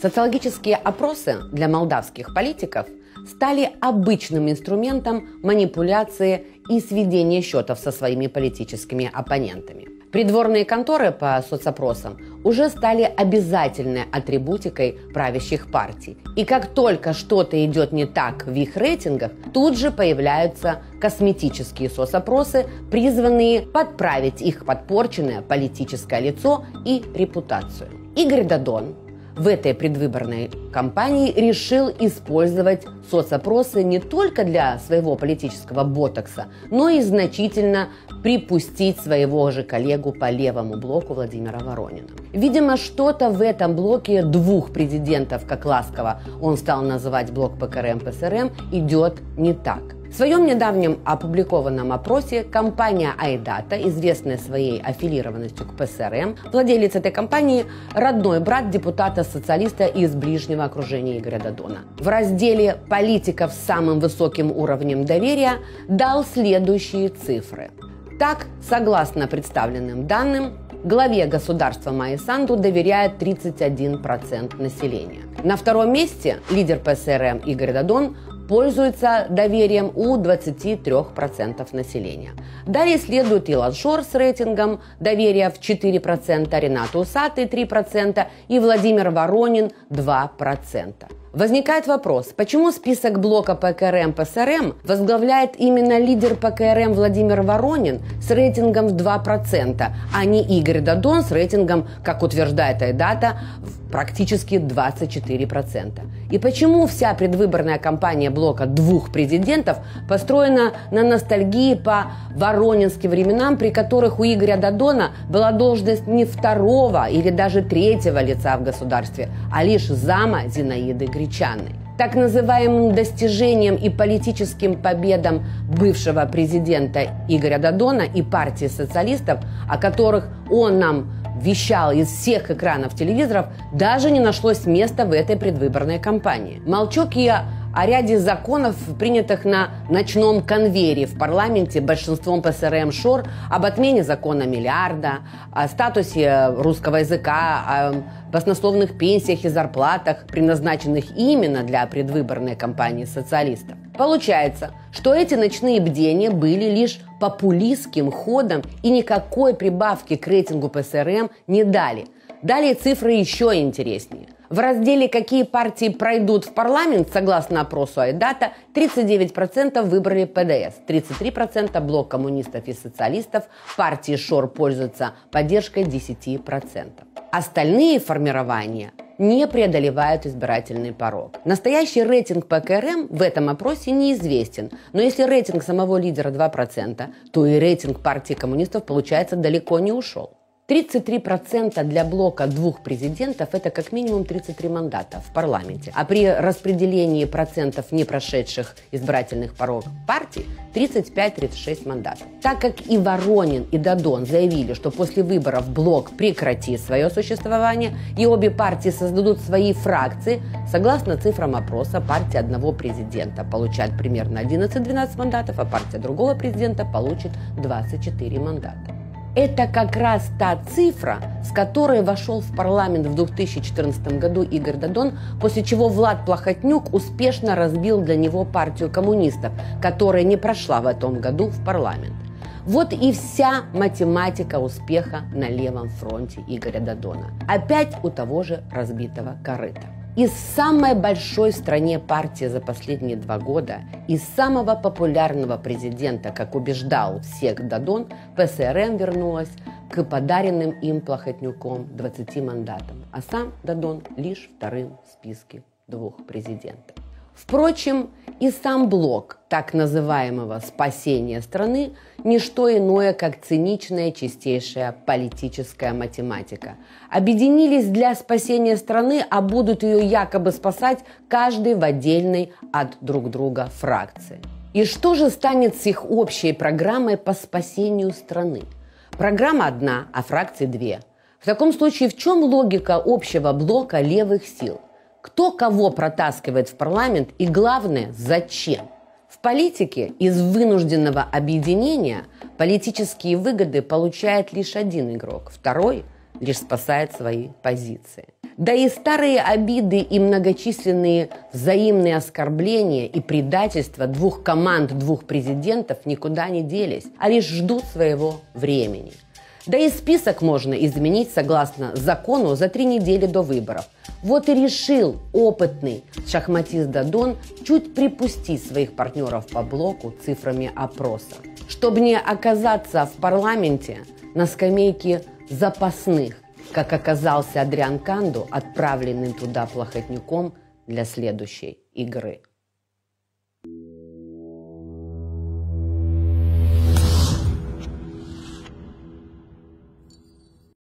Социологические опросы для молдавских политиков стали обычным инструментом манипуляции и сведения счетов со своими политическими оппонентами. Придворные конторы по соцопросам уже стали обязательной атрибутикой правящих партий. И как только что-то идет не так в их рейтингах, тут же появляются косметические соцопросы, призванные подправить их подпорченное политическое лицо и репутацию. Игорь Додон, в этой предвыборной кампании решил использовать соцопросы не только для своего политического ботокса, но и значительно припустить своего же коллегу по левому блоку Владимира Воронина. Видимо, что-то в этом блоке двух президентов, как ласково он стал называть блок ПКРМ-ПСРМ, идет не так. В своем недавнем опубликованном опросе компания iData, известная своей аффилированностью к ПСРМ, владелец этой компании – родной брат депутата-социалиста из ближнего окружения Игоря Дадона. В разделе «Политиков с самым высоким уровнем доверия» дал следующие цифры. Так, согласно представленным данным, главе государства Майи Санду доверяет 31% населения. На втором месте лидер ПСРМ Игорь Дадон пользуется доверием у 23% населения. Далее следует Илан Шор с рейтингом доверия в 4%, Ренат Усатый 3% и Владимир Воронин 2%. Возникает вопрос, почему список блока ПКРМ-ПСРМ возглавляет именно лидер ПКРМ Владимир Воронин с рейтингом в 2%, а не Игорь Дадон с рейтингом, как утверждает Айдата, практически 24%. И почему вся предвыборная кампания блока двух президентов построена на ностальгии по воронинским временам, при которых у Игоря Дадона была должность не второго или даже третьего лица в государстве, а лишь зама Зинаиды Гречанной. Так называемым достижением и политическим победам бывшего президента Игоря Дадона и партии социалистов, о которых он нам вещал из всех экранов телевизоров, даже не нашлось места в этой предвыборной кампании. Молчок я о ряде законов, принятых на ночном конвейере в парламенте большинством ПСРМ ШОР об отмене закона миллиарда, о статусе русского языка, о баснословных пенсиях и зарплатах, предназначенных именно для предвыборной кампании социалистов. Получается, что эти ночные бдения были лишь популистским ходом и никакой прибавки к рейтингу ПСРМ не дали. Далее цифры еще интереснее – в разделе «Какие партии пройдут в парламент?» согласно опросу Айдата, 39% выбрали ПДС, 33% блок коммунистов и социалистов, партии ШОР пользуются поддержкой 10%. Остальные формирования не преодолевают избирательный порог. Настоящий рейтинг ПКРМ в этом опросе неизвестен, но если рейтинг самого лидера 2%, то и рейтинг партии коммунистов, получается, далеко не ушел. 33% для блока двух президентов – это как минимум 33 мандата в парламенте. А при распределении процентов не прошедших избирательных порог партий 35-36 мандатов. Так как и Воронин, и Дадон заявили, что после выборов блок прекратит свое существование и обе партии создадут свои фракции, согласно цифрам опроса, партия одного президента получает примерно 11-12 мандатов, а партия другого президента получит 24 мандата. Это как раз та цифра, с которой вошел в парламент в 2014 году Игорь Дадон, после чего Влад Плохотнюк успешно разбил для него партию коммунистов, которая не прошла в этом году в парламент. Вот и вся математика успеха на левом фронте Игоря Дадона. Опять у того же разбитого корыта. Из самой большой в стране партии за последние два года, из самого популярного президента, как убеждал всех Дадон, ПСРМ вернулась к подаренным им Плохотнюком 20 мандатам, а сам Дадон лишь вторым в списке двух президентов. Впрочем, и сам блок так называемого спасения страны – не что иное, как циничная чистейшая политическая математика. Объединились для спасения страны, а будут ее якобы спасать каждый в отдельной от друг друга фракции. И что же станет с их общей программой по спасению страны? Программа одна, а фракции две. В таком случае в чем логика общего блока левых сил – кто кого протаскивает в парламент и, главное, зачем. В политике из вынужденного объединения политические выгоды получает лишь один игрок. Второй лишь спасает свои позиции. Да и старые обиды и многочисленные взаимные оскорбления и предательства двух команд, двух президентов никуда не делись, а лишь ждут своего времени. Да и список можно изменить согласно закону за три недели до выборов. Вот и решил опытный шахматист Дадон чуть припустить своих партнеров по блоку цифрами опроса. Чтобы не оказаться в парламенте на скамейке запасных, как оказался Адриан Канду, отправленный туда плохотником для следующей игры.